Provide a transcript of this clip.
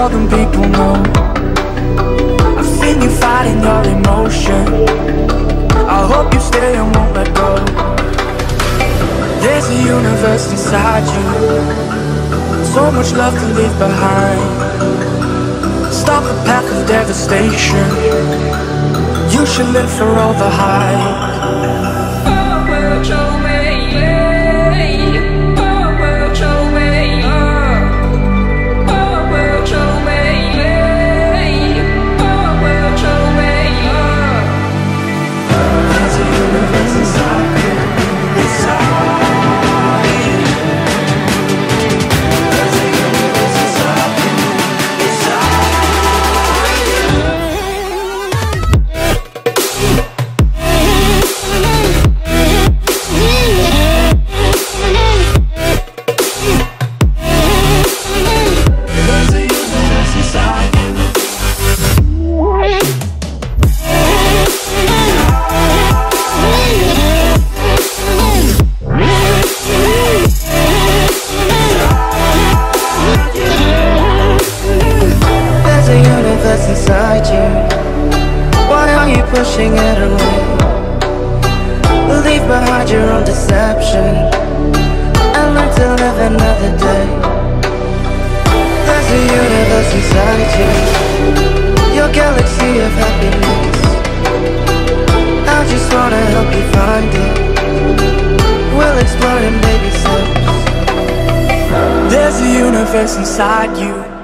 more than people know. I've seen you fighting your emotion. I hope you stay and won't let go. There's a universe inside you. So much love to leave behind. Stop the path of devastation. You should live for all the hype. Pushing it away? Leave behind your own deception and learn to live another day. There's a universe inside you, your galaxy of happiness. I just wanna help you find it. We'll explore in baby steps. There's a universe inside you